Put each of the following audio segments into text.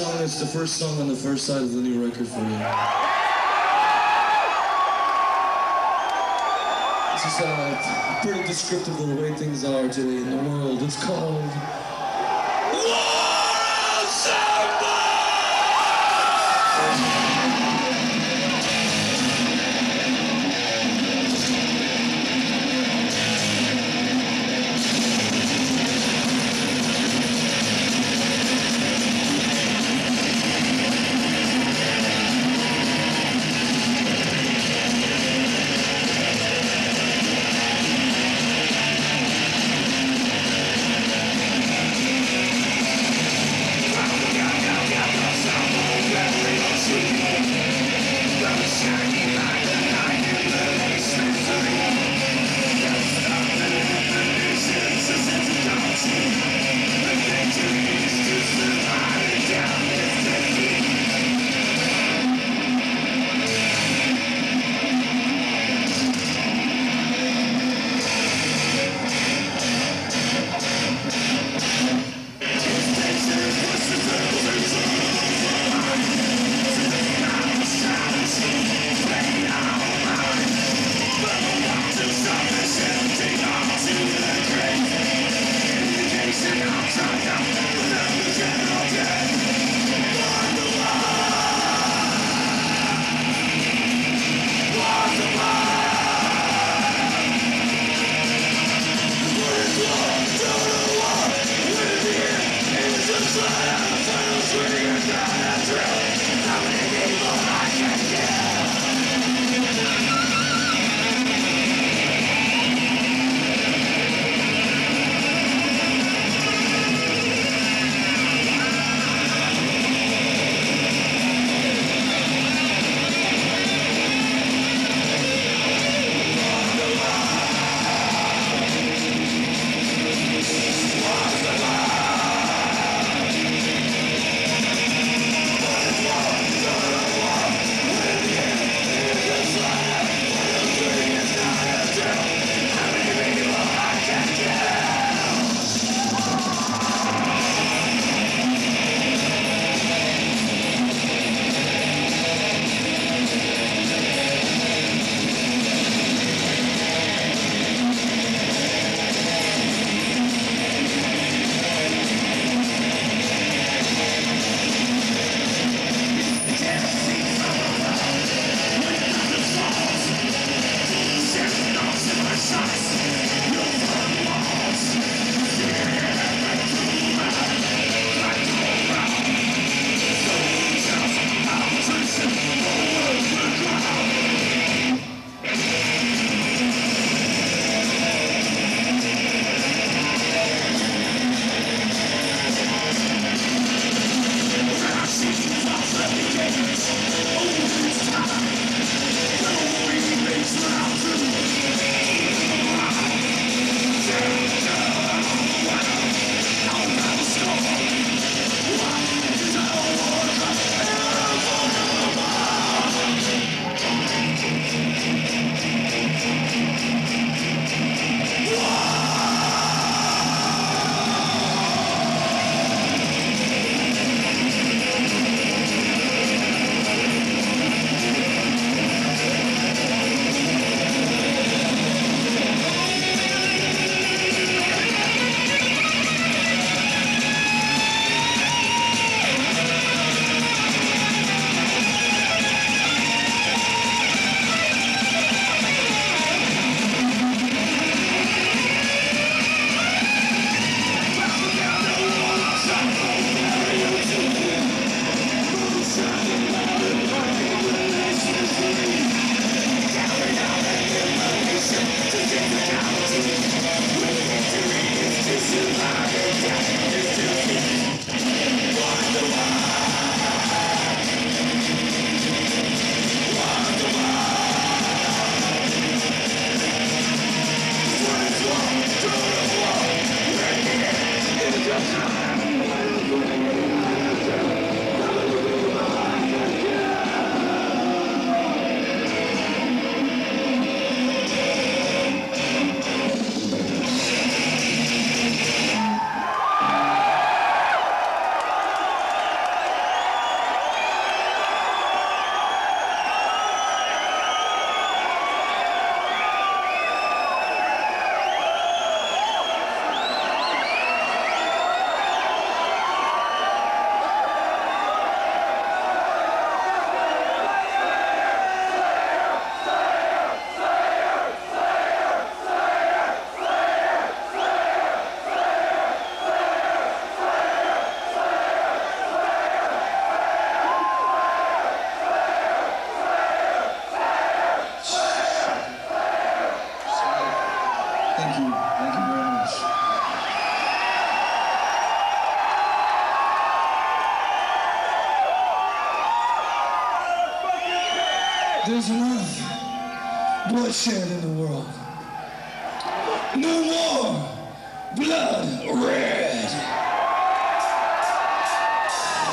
song is the first song on the first side of the new record for you. This is uh, pretty descriptive of the way things are today in the world. It's called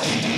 Do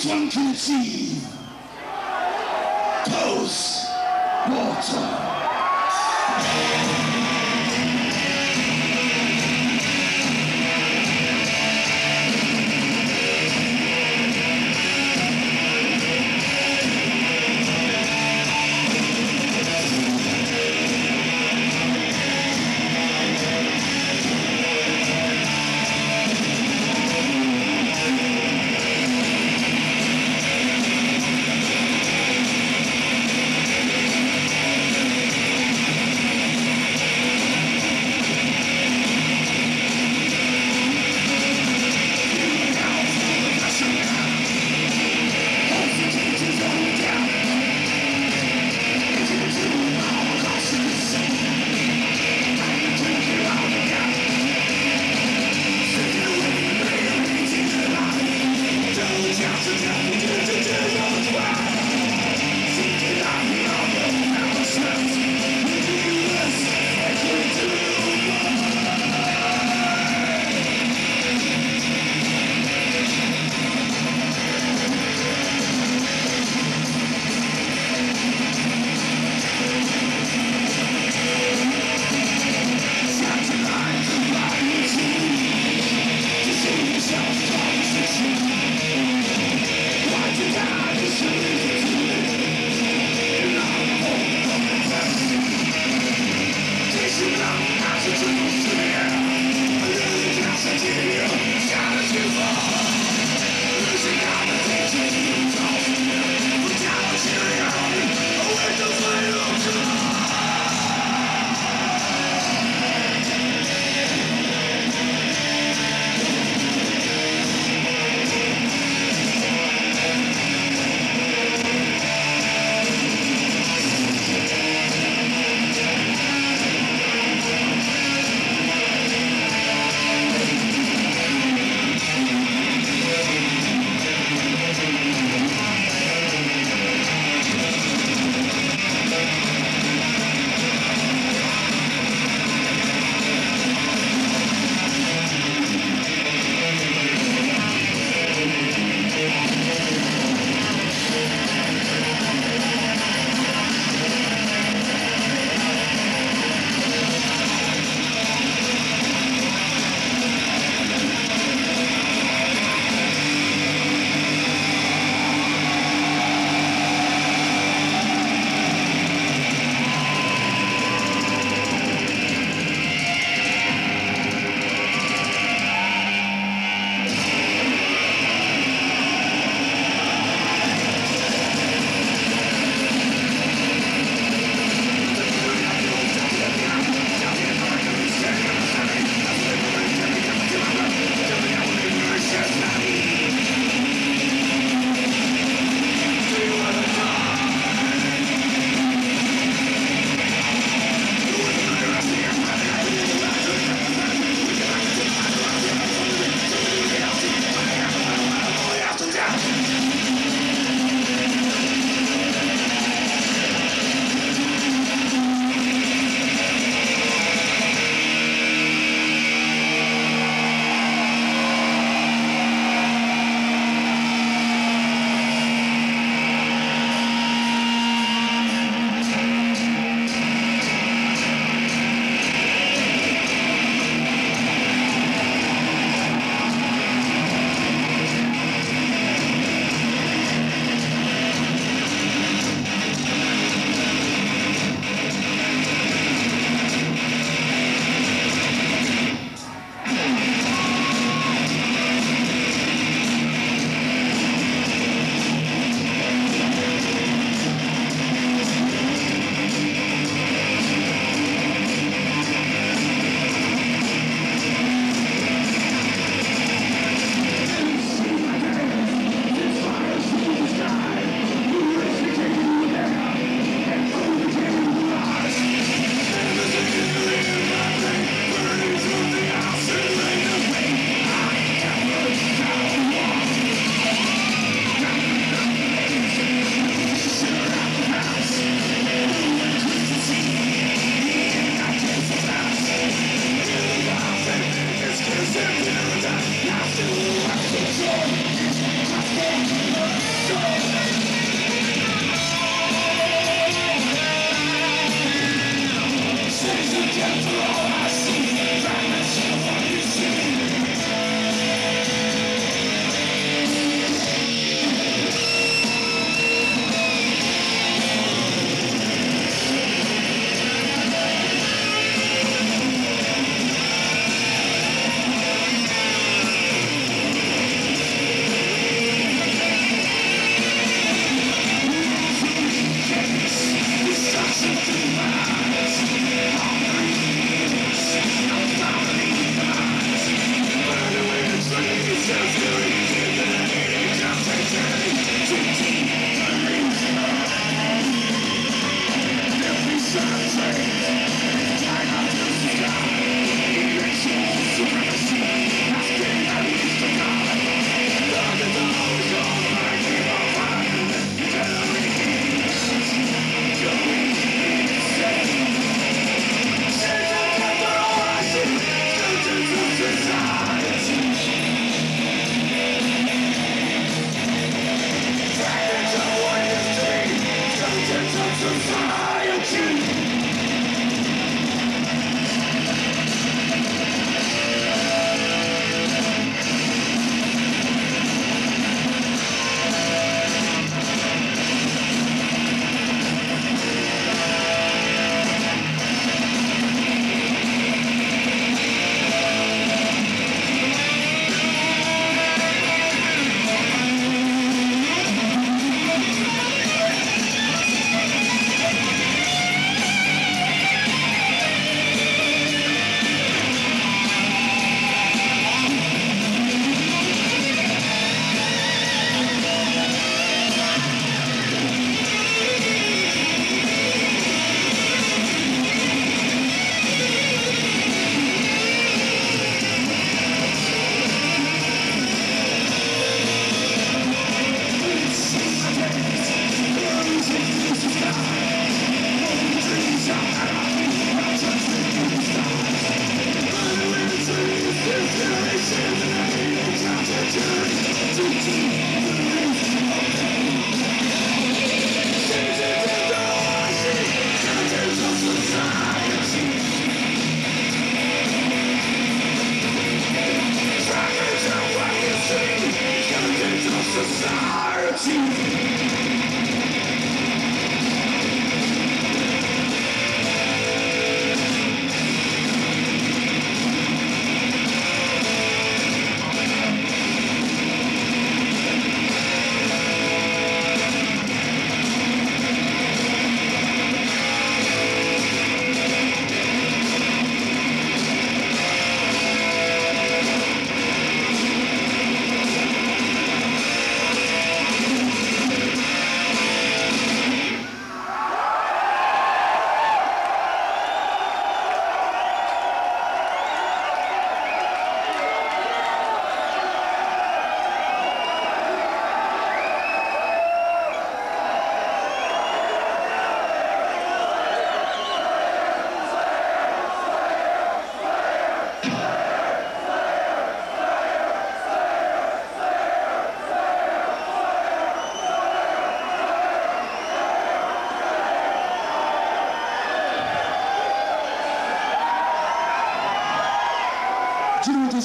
is one can see.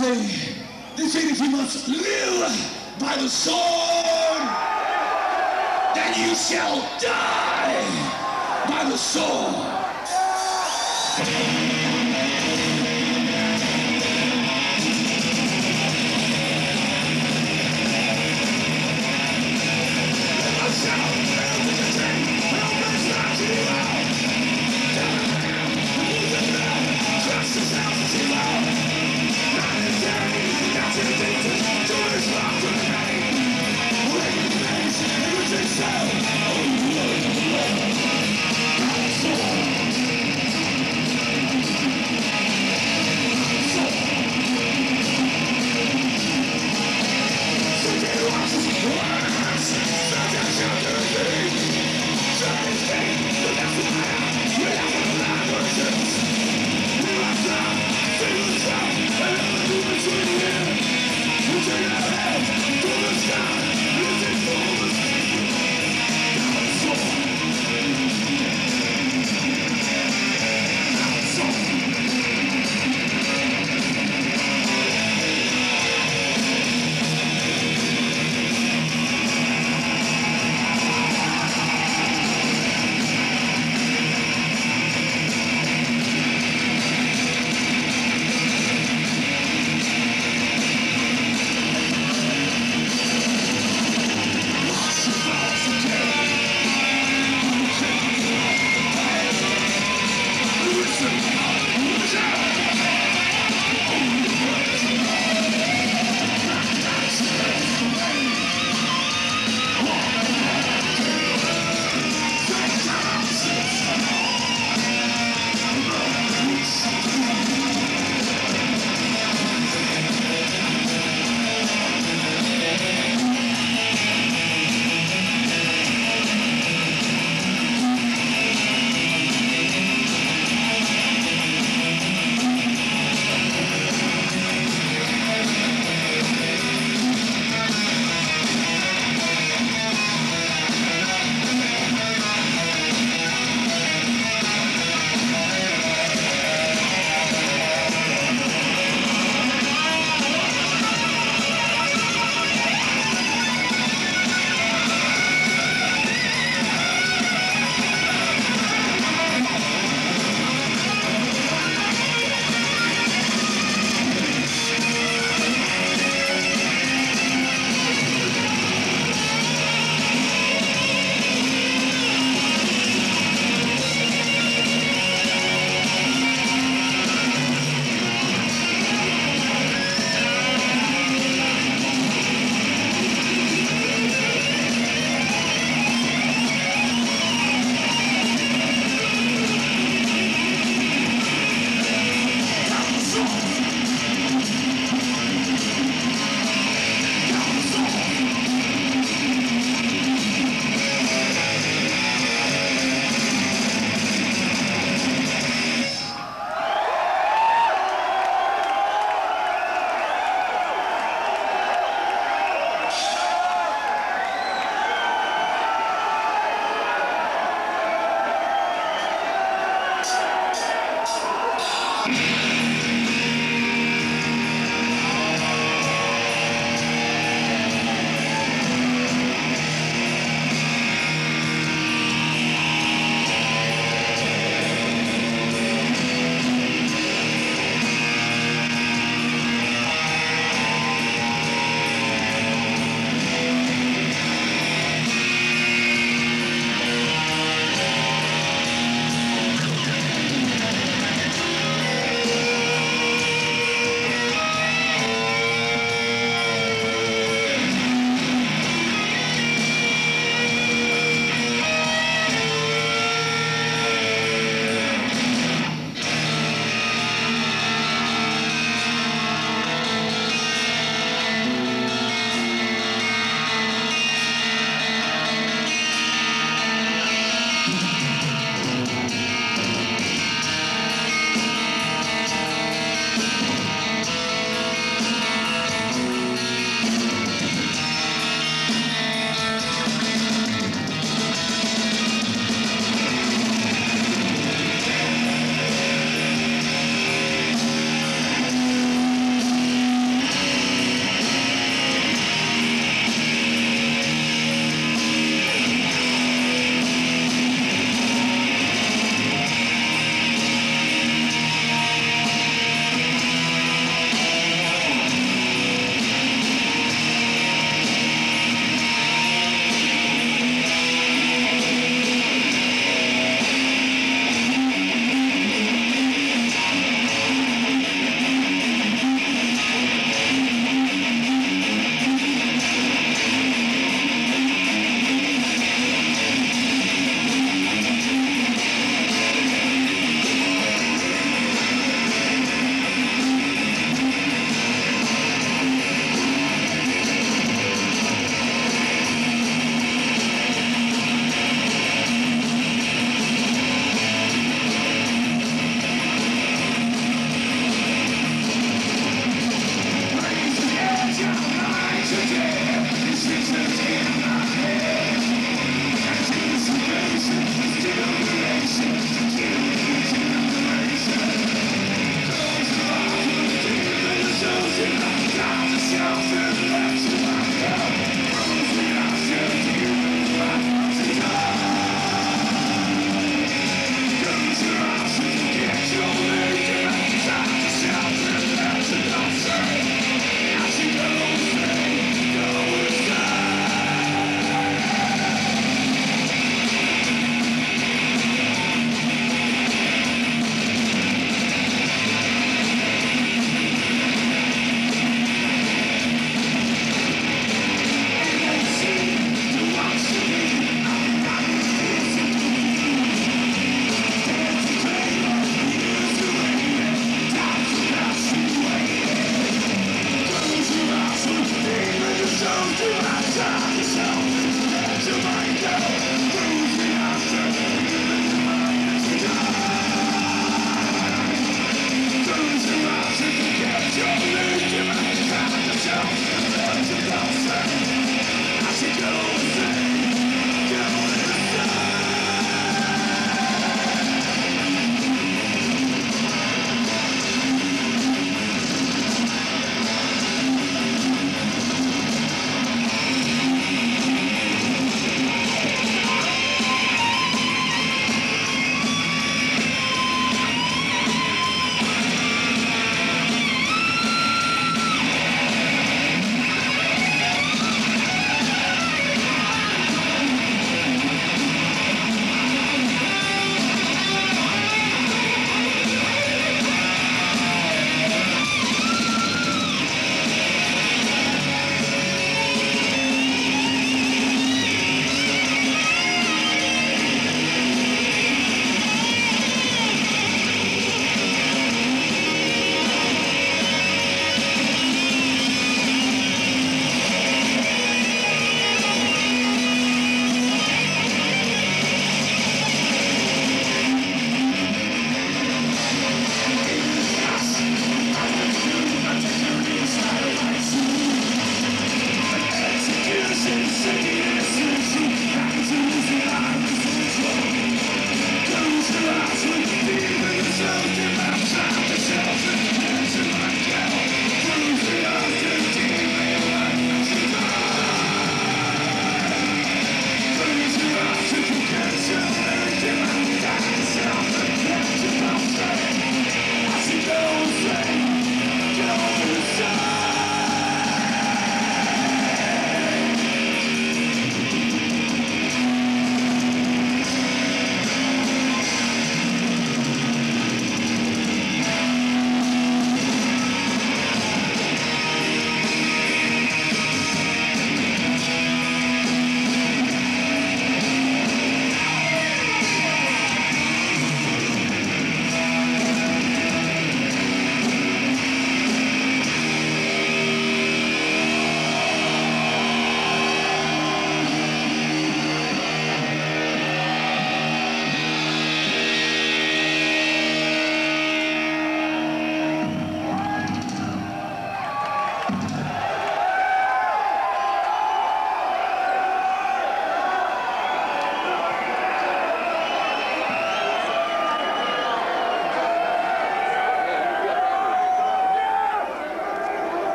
Say?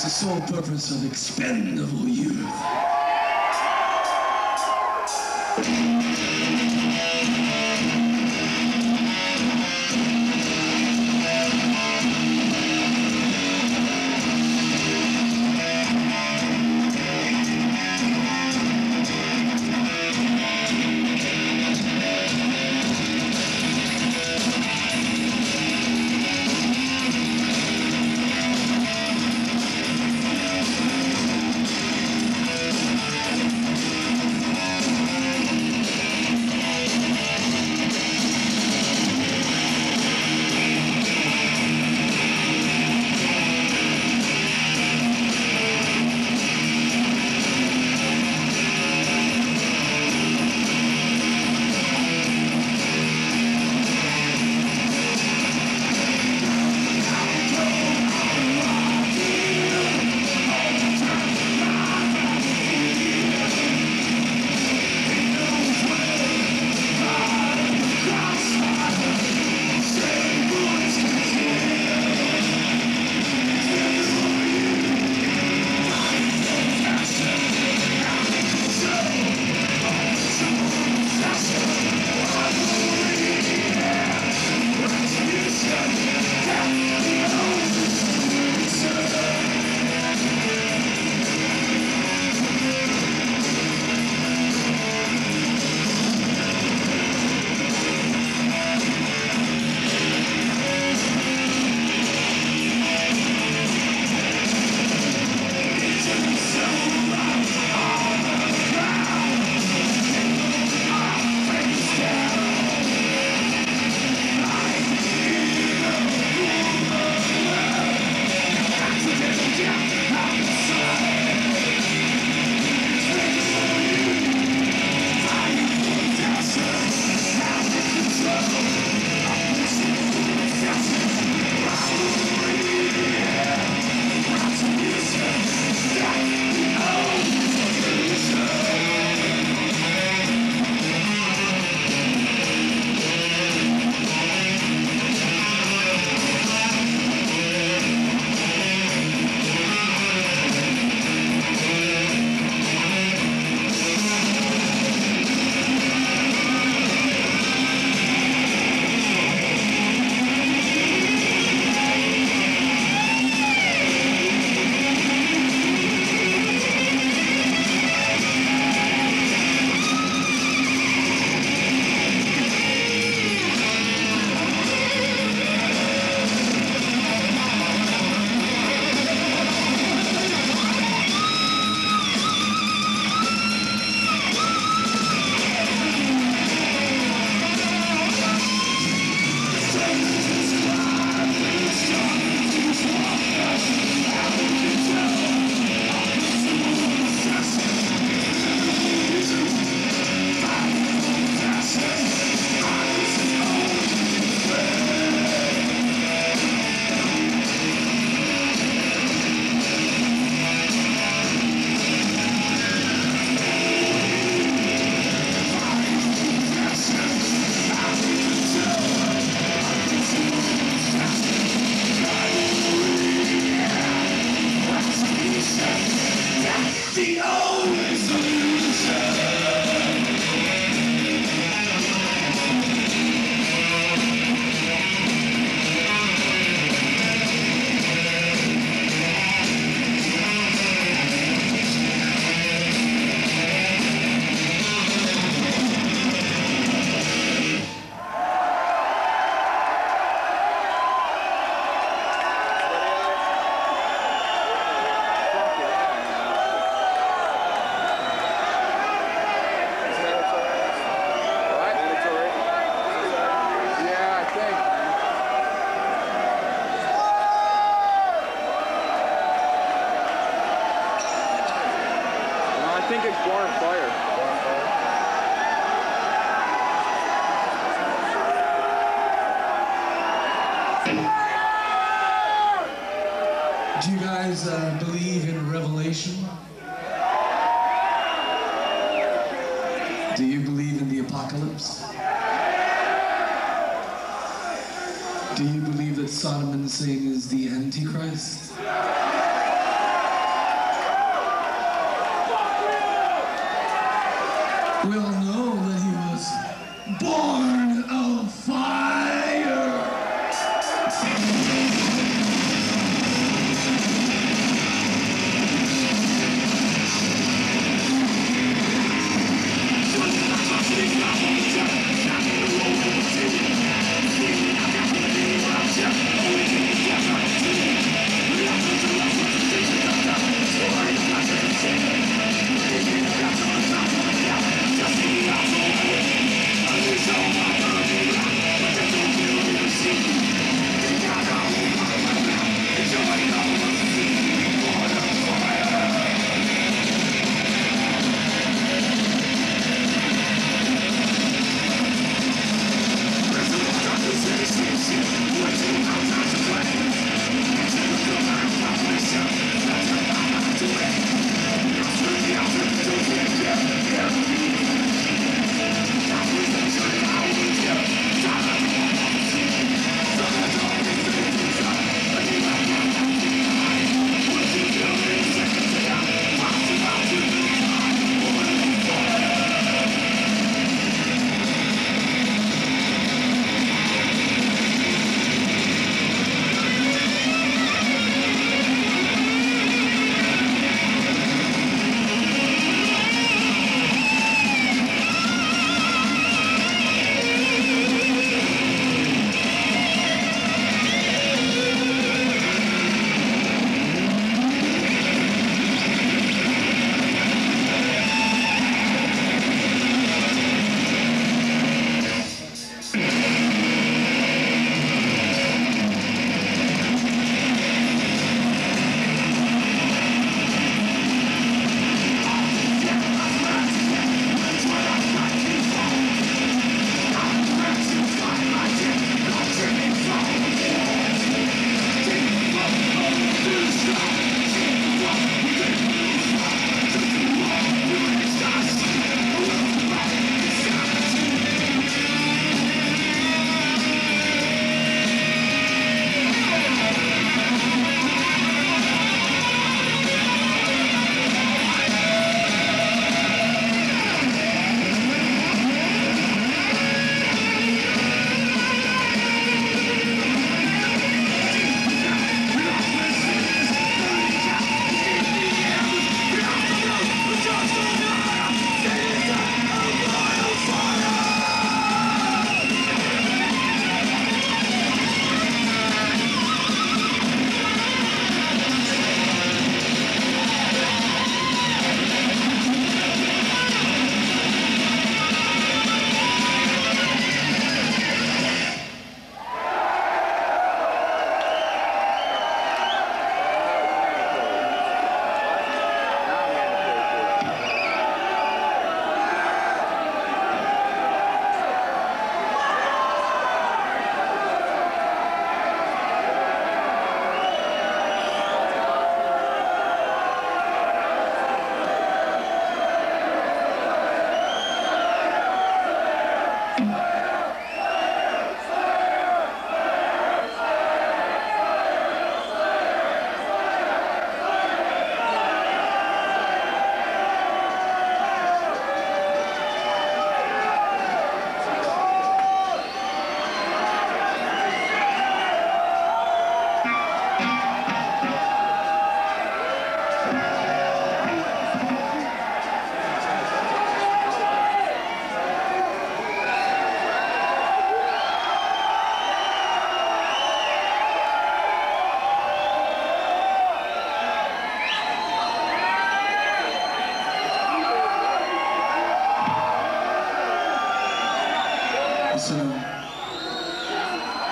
It's the sole purpose of expendable youth.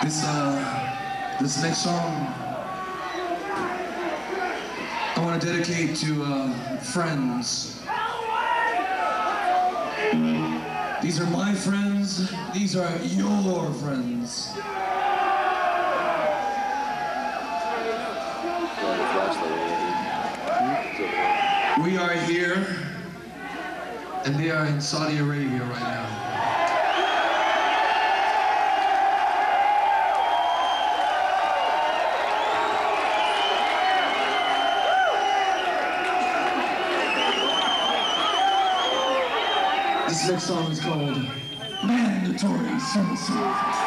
This uh this next song I want to dedicate to uh, friends. These are my friends. These are your friends. We are here, and they are in Saudi Arabia right now. Next song is called Mandatory Suicide.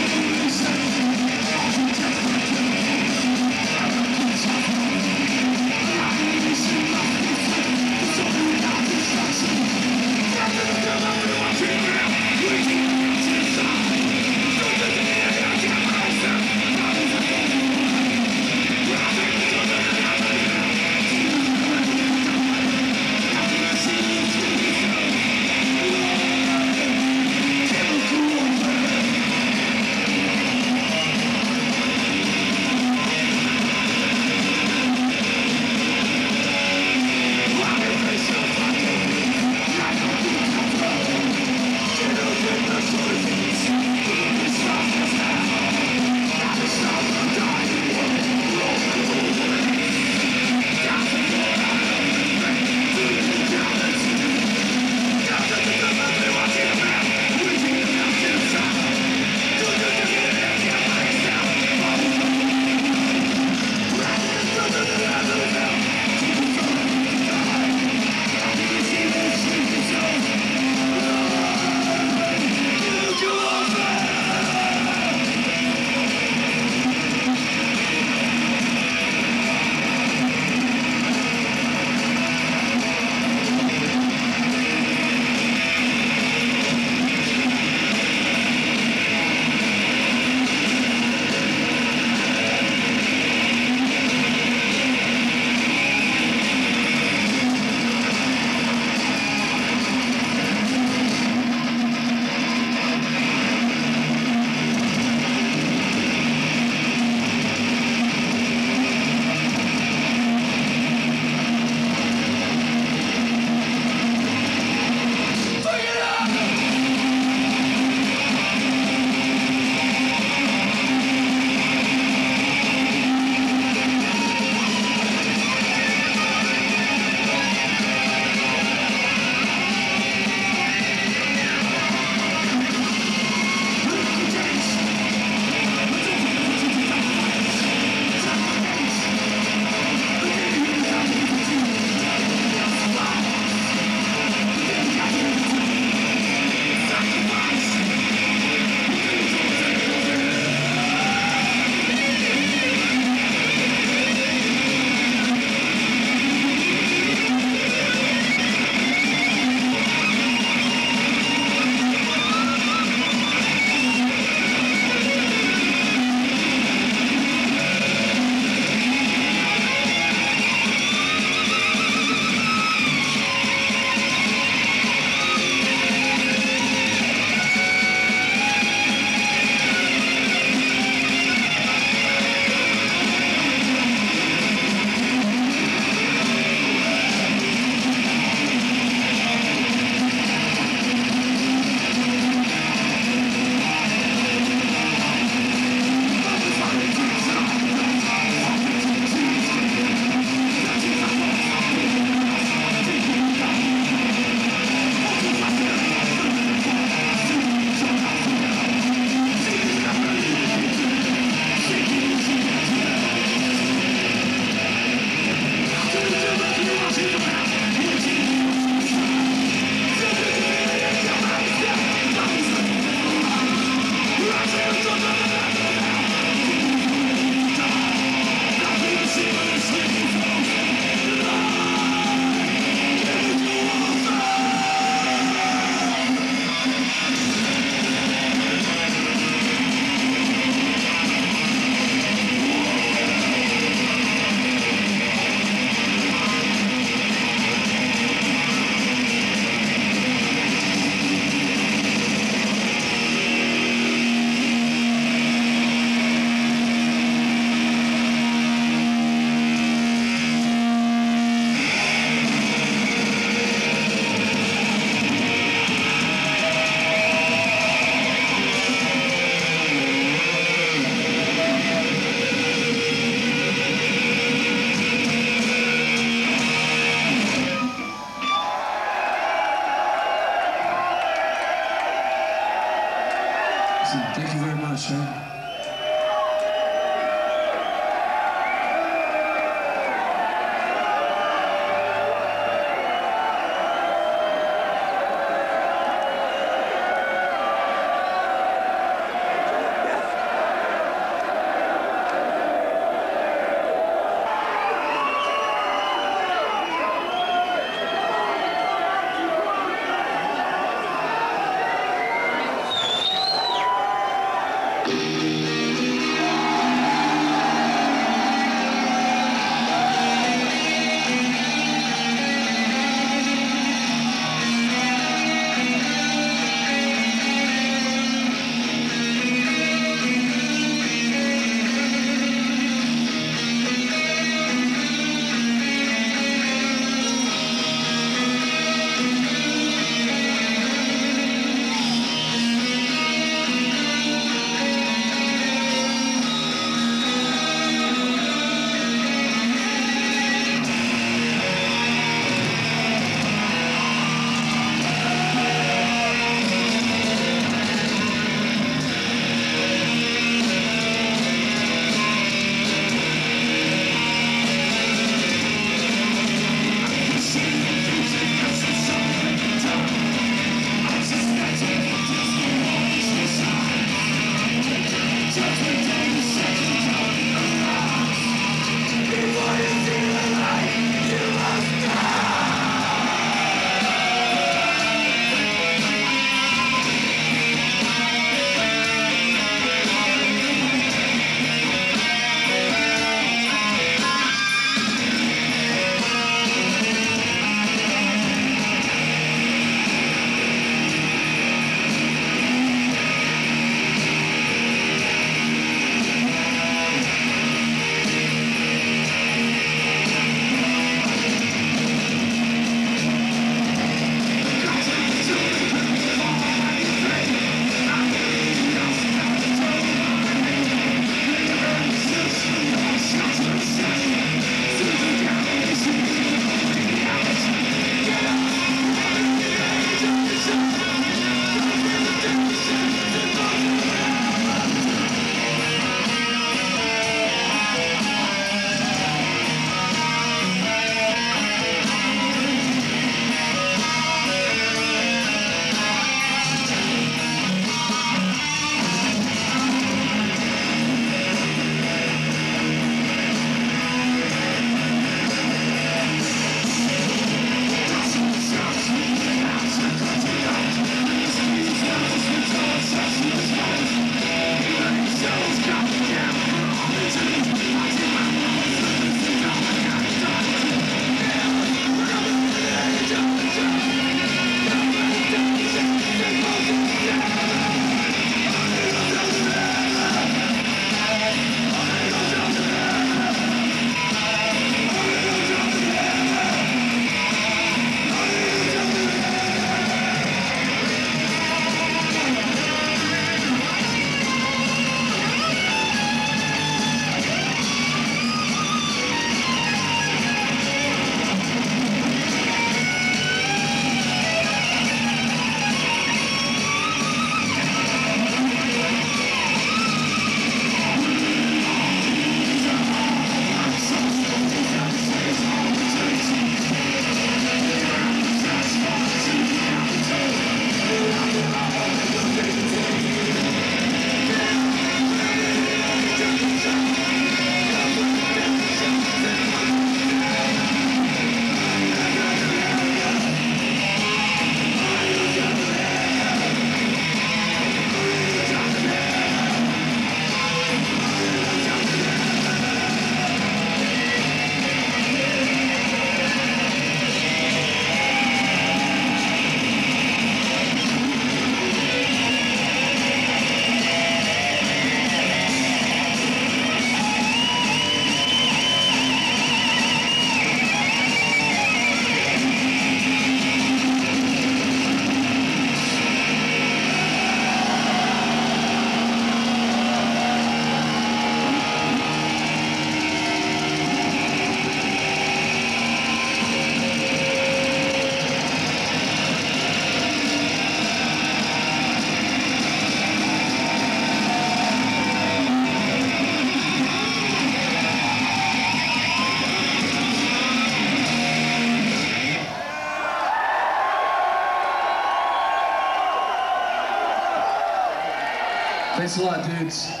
Thanks a lot, dudes.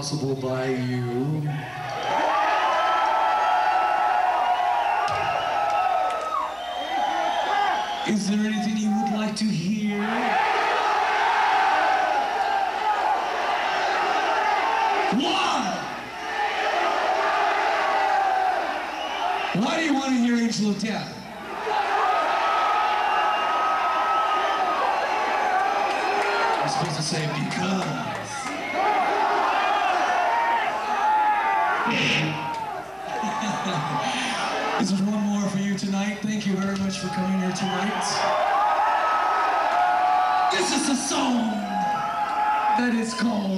possible by you. Is there anything you would like to hear? Why? Why do you want to hear Angel of Death? I'm supposed to say because. Michael.